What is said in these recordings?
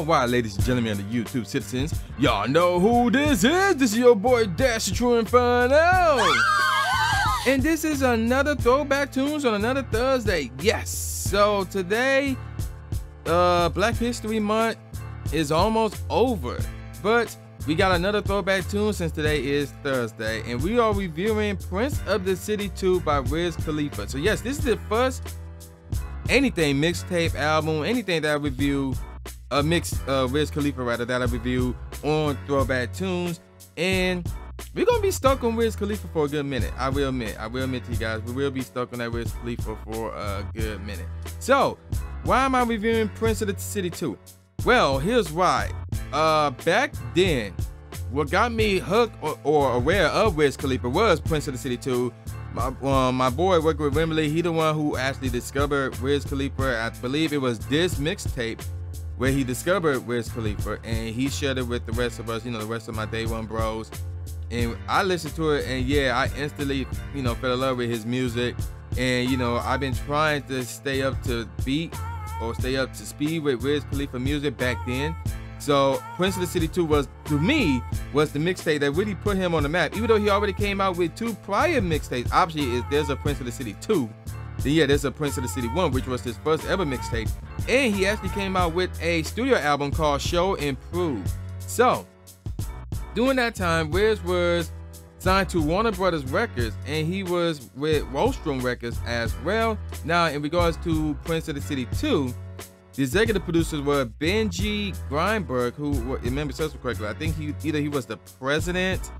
All right, ladies and gentlemen of the YouTube citizens, y'all know who this is. This is your boy Dash the Tru Inferno. and this is another throwback tunes on another Thursday. Yes. So today, uh, Black History Month is almost over, but we got another throwback tune since today is Thursday, and we are reviewing Prince of the City 2 by Wiz Khalifa. So yes, this is the first anything mixtape album, anything that I review a mix uh Wiz Khalifa rather that I review on Throwback Tunes. And we're gonna be stuck on Wiz Khalifa for a good minute. I will admit, I will admit to you guys, we will be stuck on that Wiz Khalifa for a good minute. So, why am I reviewing Prince of the City 2? Well, here's why. Uh, back then, what got me hooked or, or aware of Wiz Khalifa was Prince of the City 2. My, um, my boy working with Wembley, he the one who actually discovered Wiz Khalifa. I believe it was this mixtape where he discovered Wiz Khalifa and he shared it with the rest of us, you know, the rest of my day one bros. And I listened to it and yeah, I instantly, you know, fell in love with his music. And you know, I've been trying to stay up to beat or stay up to speed with Wiz Khalifa music back then. So Prince of the City 2 was, to me, was the mixtape that really put him on the map. Even though he already came out with two prior mixtapes, obviously there's a Prince of the City 2 then yeah, there's a Prince of the City 1, which was his first ever mixtape. And he actually came out with a studio album called Show and Prove. So, during that time, Wiz was signed to Warner Brothers Records and he was with Rostrum Records as well. Now, in regards to Prince of the City 2, the executive producers were Benji Greenberg, who, remember search correctly, I think he either he was the president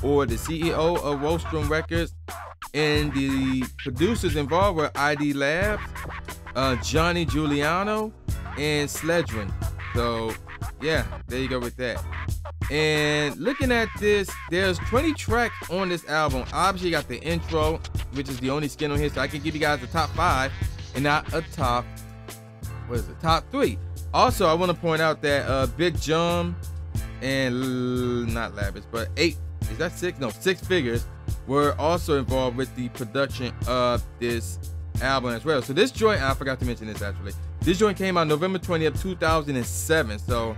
or the CEO of Rostrum Records, and the producers involved were ID Labs, uh, Johnny Juliano, and Sledgren. So, yeah, there you go with that. And looking at this, there's 20 tracks on this album. Obviously, got the intro, which is the only skin on here, so I can give you guys the top five and not a top, what is it, top three. Also, I want to point out that uh, Big Jum and not Lavish, but eight, is that six? No, six figures were also involved with the production of this album as well. So this joint, I forgot to mention this actually. This joint came out November 20th, 2007. So,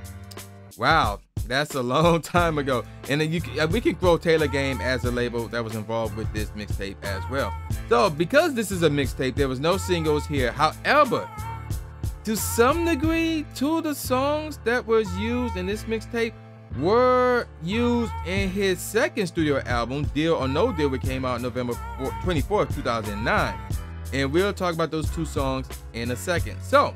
wow, that's a long time ago. And you uh, we can throw Taylor Gang as a label that was involved with this mixtape as well. So because this is a mixtape, there was no singles here. However, to some degree, two of the songs that was used in this mixtape were used in his second studio album, Deal or No Deal, which came out November 24th, 2009. And we'll talk about those two songs in a second. So,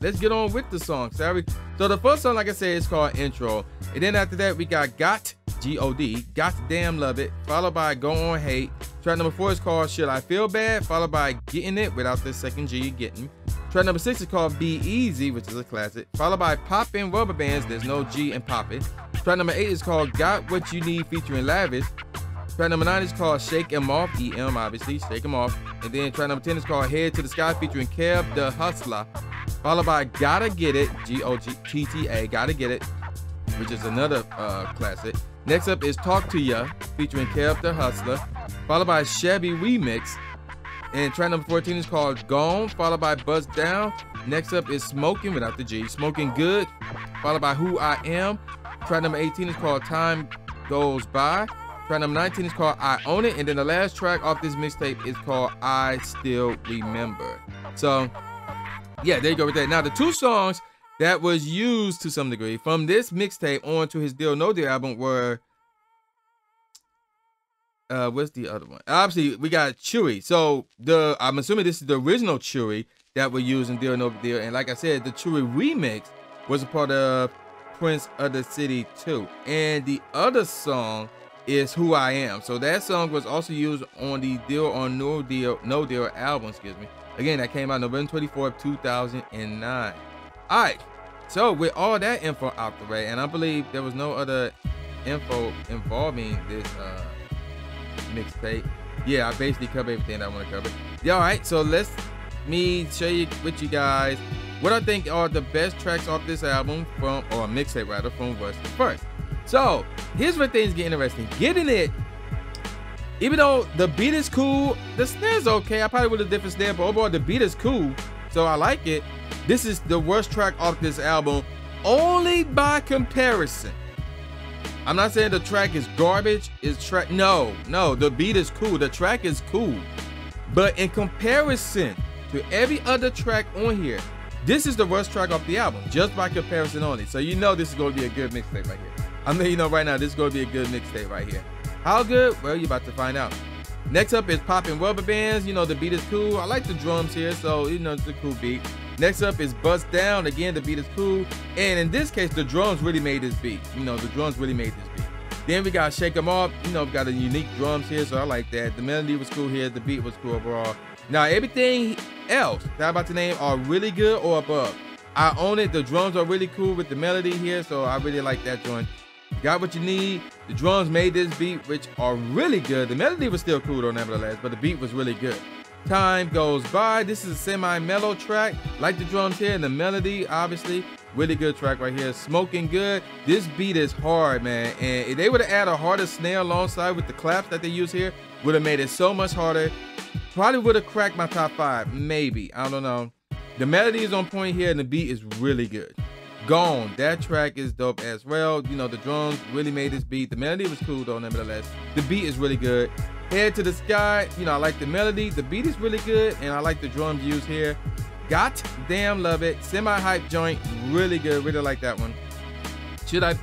let's get on with the song. Sorry. So the first song, like I said, is called Intro. And then after that, we got Got, G-O-D, Got Damn Love It, followed by Go On Hate. Track number four is called Should I Feel Bad, followed by Getting It without the second G, Getting. Track number six is called Be Easy, which is a classic, followed by Poppin' Rubber Bands, there's no G in Poppin'. Track number eight is called Got What You Need featuring Lavish. Track number nine is called Shake 'em Off, EM obviously, Shake 'em Off. And then track number 10 is called Head to the Sky featuring Kev the Hustler. Followed by Gotta Get It, G O G T T A, Gotta Get It, which is another uh, classic. Next up is Talk to Ya featuring Kev the Hustler. Followed by Chevy Remix. And track number 14 is called Gone, followed by Bust Down. Next up is Smoking without the G, Smoking Good, followed by Who I Am. Track number 18 is called Time Goes By. Track number 19 is called I Own It. And then the last track off this mixtape is called I Still Remember. So, yeah, there you go with that. Now, the two songs that was used to some degree from this mixtape onto his Deal No Deal album were. Uh, what's the other one? Obviously, we got Chewy. So the I'm assuming this is the original Chewy that we used in Deal No Deal. And like I said, the Chewy remix was a part of Prince of the City 2. And the other song is Who I Am. So that song was also used on the Deal or No Deal No Deal album, excuse me. Again, that came out November 24th, 2009. All right. So with all that info out the way, and I believe there was no other info involving this uh, mixtape. Yeah, I basically covered everything I want to cover. Yeah, all right. So let's me show you with you guys what I think are the best tracks off this album from, or mixtape rather, from worst to first. So here's where things get interesting. Getting it, even though the beat is cool, the snare's okay. I probably would have different snare, but overall the beat is cool, so I like it. This is the worst track off this album only by comparison. I'm not saying the track is garbage. Is track no, no. The beat is cool. The track is cool, but in comparison to every other track on here, this is the worst track off the album, just by comparison only. So you know this is going to be a good mixtape right here. I'm letting you know right now, this is going to be a good mixtape right here. How good? Well, you're about to find out. Next up is Poppin' Rubber Bands. You know, the beat is cool. I like the drums here, so, you know, it's a cool beat. Next up is Bust Down. Again, the beat is cool. And in this case, the drums really made this beat. You know, the drums really made this beat. Then we got Shake 'em Off. You know, got a unique drums here, so I like that. The melody was cool here. The beat was cool overall. Now, everything else that I'm about to name are really good or above. I own it. The drums are really cool with the melody here, so I really like that joint. Got what you need. The drums made this beat, which are really good. The melody was still cool though, nevertheless, but the beat was really good. Time goes by. This is a semi-mellow track. Like the drums here and the melody, obviously. Really good track right here. Smoking good. This beat is hard, man. And if they would have added a harder snare alongside with the claps that they use here, would have made it so much harder. Probably would have cracked my top five. Maybe. I don't know. The melody is on point here and the beat is really good. Gone. That track is dope as well. You know, the drums really made this beat. The melody was cool though, nevertheless. The beat is really good. Head to the sky. You know, I like the melody. The beat is really good, and I like the drums used here. Got damn love it. Semi-hype joint, really good. Really like that one. Should I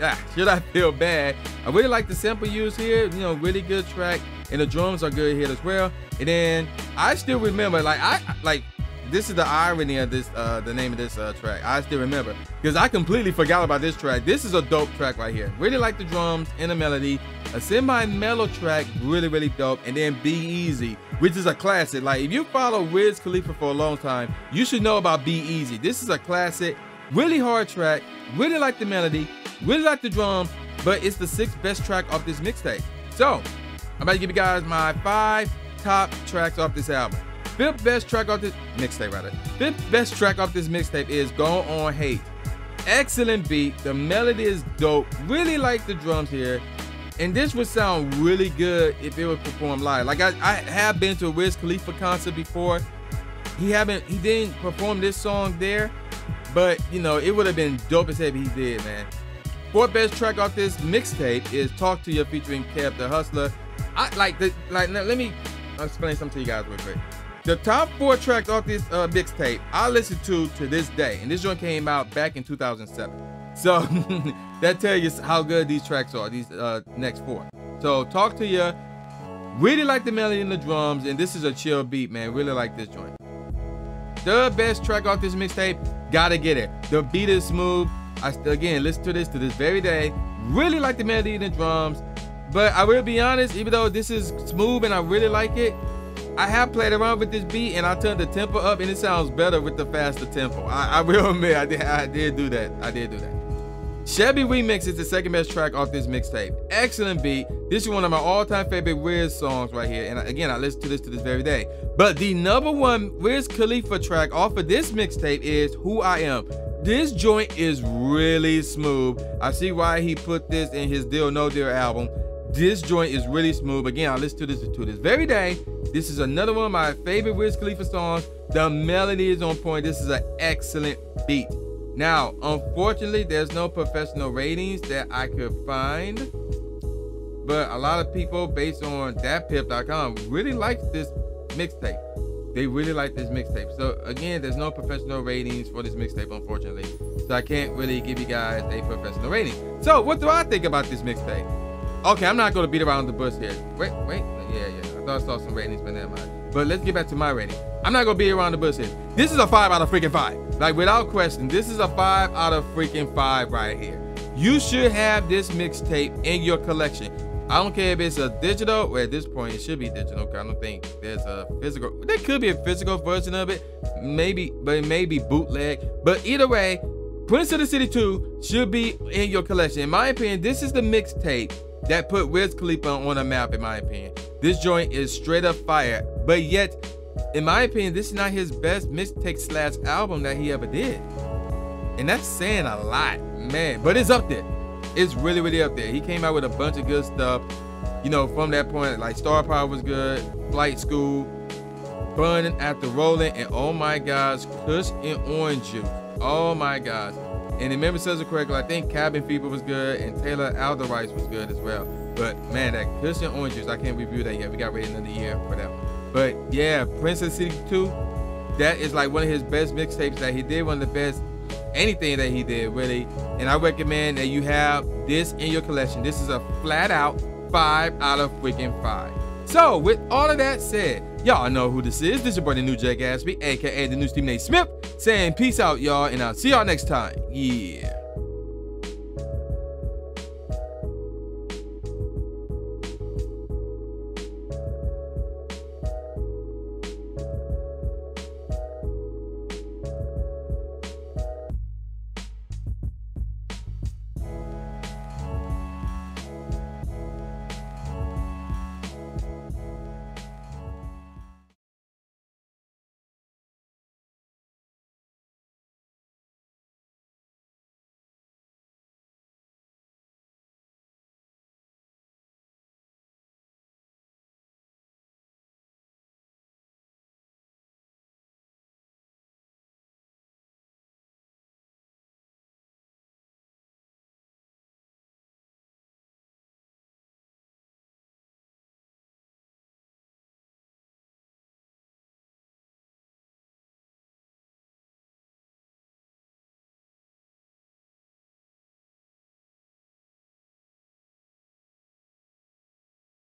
ah, should I feel bad? I really like the sample used here. You know, really good track, and the drums are good here as well. And then I still remember, like I like this is the irony of this uh the name of this uh track. I still remember. Because i completely forgot about this track. This is a dope track right here. Really like the drums and the melody. A semi-mellow track really really dope. And then be easy which is a classic. Like if you follow wiz khalifa for a long time you should know about be easy. This is a classic really hard track. Really like the melody. Really like the drums. But it's the sixth best track off this mixtape. So i'm about to give you guys my five top tracks off this album Fifth best track off this mixtape, rather. Fifth best track off this mixtape is Go On Hate. Excellent beat. The melody is dope. Really like the drums here. And this would sound really good if it was performed live. Like I, I have been to a Wiz Khalifa concert before. He haven't he didn't perform this song there, but you know, it would have been dope as if he did, man. Fourth best track off this mixtape is Talk to You featuring Kev the Hustler. I like the like let me explain something to you guys real quick. The top four tracks off this uh, mixtape I listen to to this day, and this joint came out back in 2007. So that tells you how good these tracks are. These uh, next four. So talk to you. Really like the melody and the drums, and this is a chill beat, man. Really like this joint. The best track off this mixtape, gotta get it. The beat is smooth. I still again listen to this to this very day. Really like the melody and the drums. But I will be honest, even though this is smooth and I really like it, I have played around with this beat and I turned the tempo up and it sounds better with the faster tempo. I, I will admit I did I did do that. I did do that. Chevy Remix is the second best track off this mixtape. Excellent beat. This is one of my all-time favorite Wiz songs right here. And again, I listen to this to this very day. But the number one Wiz Khalifa track off of this mixtape is Who I Am. This joint is really smooth. I see why he put this in his Deal No Deal album. This joint is really smooth. Again, I listen to this to this very day. This is another one of my favorite Wiz Khalifa songs. The melody is on point. This is an excellent beat. Now, unfortunately, there's no professional ratings that I could find. But a lot of people, based on datpiff.com, really like this mixtape. They really like this mixtape. So again, there's no professional ratings for this mixtape, unfortunately. So I can't really give you guys a professional rating. So what do I think about this mixtape? Okay, I'm not gonna beat around the bush here. Wait, wait, yeah, yeah. I thought I saw some ratings, but never mind. But let's get back to my rating. I'm not gonna beat around the bush here. This is a five out of freaking five. Like without question, this is a five out of freaking five right here. You should have this mixtape in your collection. I don't care if it's a digital, or at this point it should be digital. I don't think there's a physical. There could be a physical version of it, maybe, but it may be bootleg. But either way, Prince of the City 2 should be in your collection. In my opinion, this is the mixtape that put Wiz Khalifa on a map, in my opinion. This joint is straight up fire, but yet, in my opinion, this is not his best mixtape slash album that he ever did. And that's saying a lot, man. But it's up there. It's really, really up there. He came out with a bunch of good stuff. You know, from that point, like Star Power was good, Flight School, Burning After Rolling, and oh my gosh, Kush and Orange Juice. Oh my gosh. And if memory serves correctly, I think Cabin Fever was good and Taylor Allderdice was good as well. But man, that Kush and Orange Juice, I can't review that yet. We got ready another year for that one. But yeah, Princess City 2, that is like one of his best mixtapes that he did, one of the best anything that he did, really. And I recommend that you have this in your collection. This is a flat out five out of freaking five. So, with all of that said, y'all know who this is. This is your boy, the new Jay Gatsby, aka the new Stephen A. Smith, saying peace out, y'all, and I'll see y'all next time. Yeah.